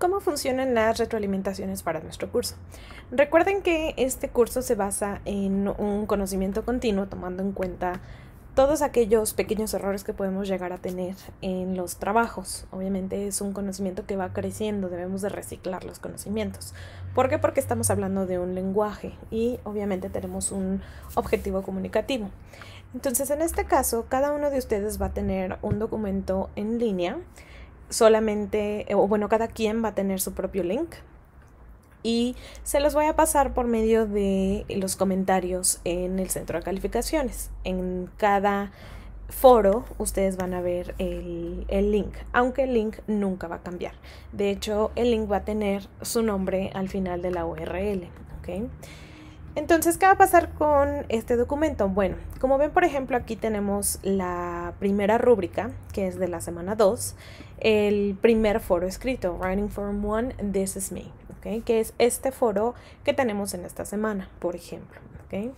¿Cómo funcionan las retroalimentaciones para nuestro curso? Recuerden que este curso se basa en un conocimiento continuo tomando en cuenta todos aquellos pequeños errores que podemos llegar a tener en los trabajos. Obviamente es un conocimiento que va creciendo, debemos de reciclar los conocimientos. ¿Por qué? Porque estamos hablando de un lenguaje y obviamente tenemos un objetivo comunicativo. Entonces, en este caso, cada uno de ustedes va a tener un documento en línea, solamente, o bueno, cada quien va a tener su propio link y se los voy a pasar por medio de los comentarios en el centro de calificaciones. En cada foro ustedes van a ver el, link, aunque el link nunca va a cambiar. De hecho, el link va a tener su nombre al final de la URL. Entonces, ¿qué va a pasar con este documento? Bueno, como ven, por ejemplo, aquí tenemos la primera rúbrica, que es de la semana 2, el primer foro escrito, Writing Forum 1, This is Me, que es este foro que tenemos en esta semana, por ejemplo. ¿okay?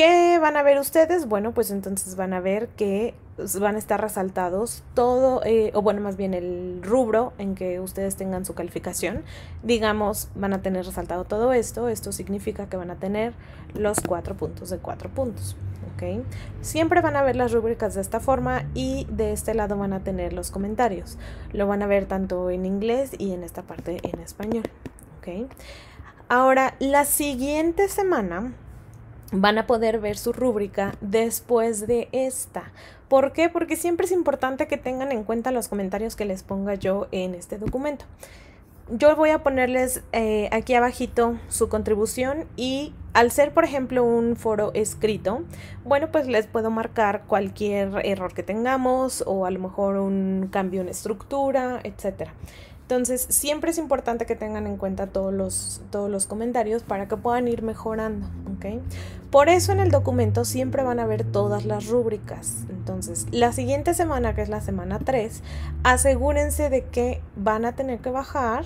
¿Qué van a ver ustedes? Bueno, pues entonces van a ver que van a estar resaltados todo, eh, o bueno, más bien el rubro en que ustedes tengan su calificación. Digamos, van a tener resaltado todo esto. Esto significa que van a tener los cuatro puntos de cuatro puntos. ¿ok? Siempre van a ver las rúbricas de esta forma y de este lado van a tener los comentarios. Lo van a ver tanto en inglés y en esta parte en español. ¿ok? Ahora, la siguiente semana van a poder ver su rúbrica después de esta. ¿Por qué? Porque siempre es importante que tengan en cuenta los comentarios que les ponga yo en este documento. Yo voy a ponerles eh, aquí abajito su contribución y al ser, por ejemplo, un foro escrito, bueno, pues les puedo marcar cualquier error que tengamos o a lo mejor un cambio en estructura, etcétera. Entonces, siempre es importante que tengan en cuenta todos los, todos los comentarios para que puedan ir mejorando, ¿ok? Por eso en el documento siempre van a ver todas las rúbricas. Entonces, la siguiente semana, que es la semana 3, asegúrense de que van a tener que bajar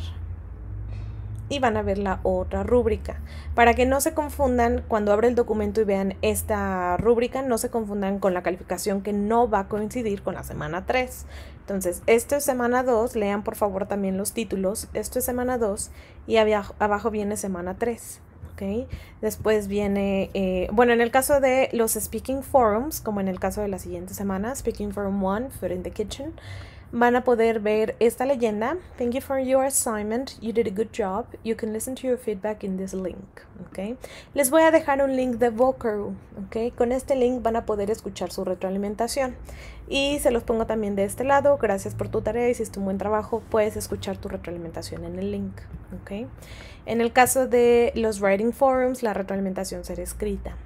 y van a ver la otra rúbrica. Para que no se confundan cuando abre el documento y vean esta rúbrica, no se confundan con la calificación que no va a coincidir con la semana 3. Entonces, esto es semana 2, lean por favor también los títulos, esto es semana 2 y abajo viene semana 3. ¿okay? Después viene, eh, bueno, en el caso de los speaking forums, como en el caso de la siguiente semana, Speaking Forum 1, Food in the Kitchen, van a poder ver esta leyenda. Thank you for your assignment. You did a good job. You can listen to your feedback in this link. Okay. Les voy a dejar un link de Vocal. Okay. Con este link van a poder escuchar su retroalimentación. Y se los pongo también de este lado. Gracias por tu tarea. Hiciste un buen trabajo. Puedes escuchar tu retroalimentación en el link. Okay. En el caso de los writing forums, la retroalimentación será escrita.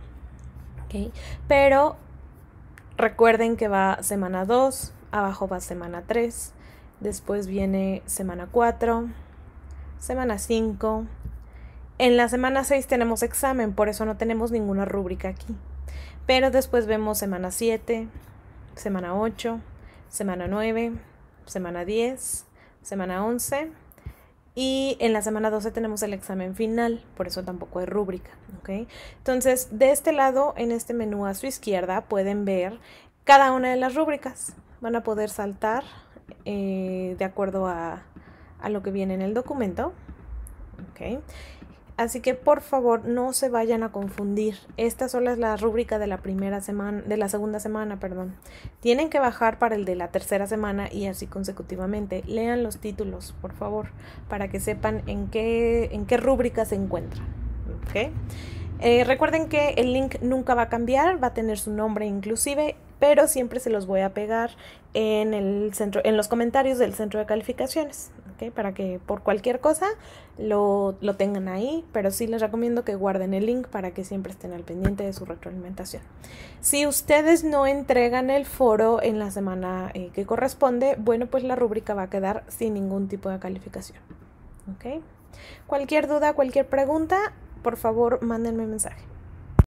Okay. Pero recuerden que va semana 2, abajo va semana 3, después viene semana 4, semana 5. En la semana 6 tenemos examen, por eso no tenemos ninguna rúbrica aquí. Pero después vemos semana 7, semana 8, semana 9, semana 10, semana 11 y en la semana 12 tenemos el examen final, por eso tampoco hay rúbrica. Entonces, de este lado, en este menú a su izquierda, pueden ver cada una de las rúbricas van a poder saltar eh, de acuerdo a, a, lo que viene en el documento. Okay. Así que por favor no se vayan a confundir. Esta solo es la rúbrica de la primera semana, de la segunda semana, perdón. Tienen que bajar para el de la tercera semana y así consecutivamente. Lean los títulos, por favor, para que sepan en qué, en qué rúbrica se encuentran. ¿okay? Eh, recuerden que el link nunca va a cambiar, va a tener su nombre inclusive pero siempre se los voy a pegar en el centro, en los comentarios del centro de calificaciones, ¿ok? Para que por cualquier cosa lo, lo, tengan ahí, pero sí les recomiendo que guarden el link para que siempre estén al pendiente de su retroalimentación. Si ustedes no entregan el foro en la semana eh, que corresponde, bueno, pues la rúbrica va a quedar sin ningún tipo de calificación, ¿ok? Cualquier duda, cualquier pregunta, por favor, mándenme mensaje.